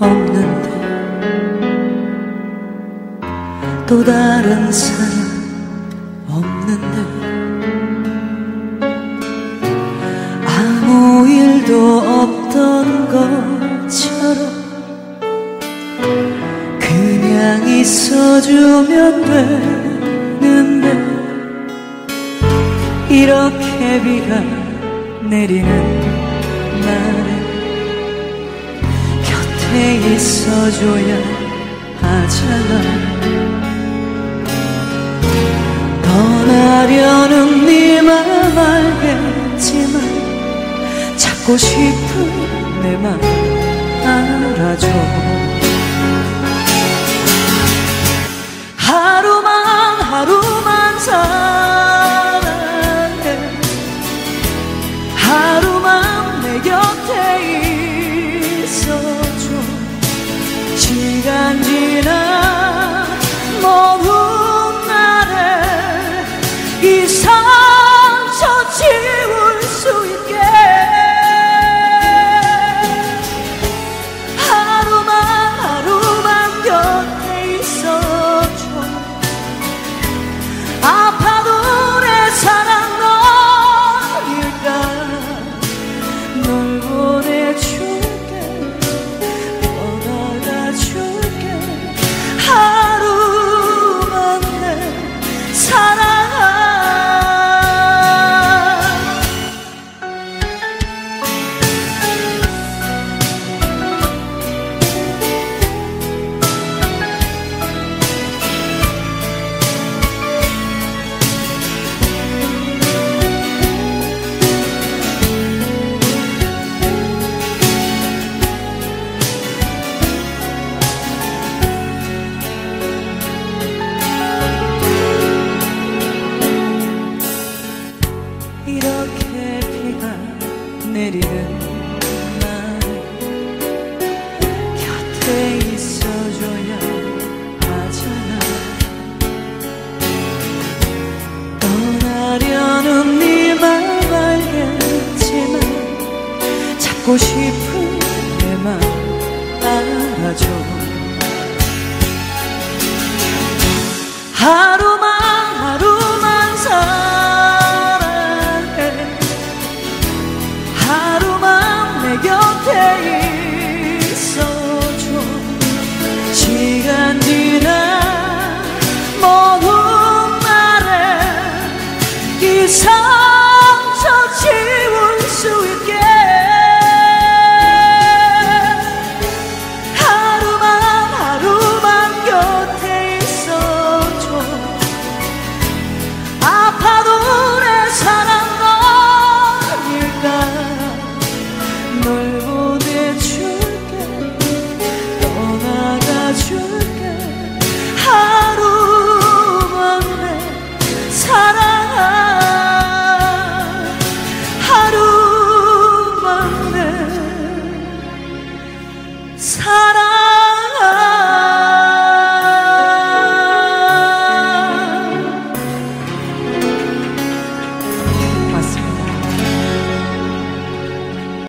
없는데 또 다른 사람 없는데 아무 일도 없던 것처럼 그냥 있어주면 되는데 이렇게 비가 내리는 날에 곁에 있어줘야 하잖아. 떠나려는 네맘 알겠지만 찾고 싶은 내 맘 알아줘. 하루만 하루만 사랑해. 하루만 내 곁에 시간 지나 먼 훗날에 이 상처 지울 수 있게 하루만 하루만 곁에 있어줘. 아파도 내 사랑 너일까? 널 싶은 내맘 알아줘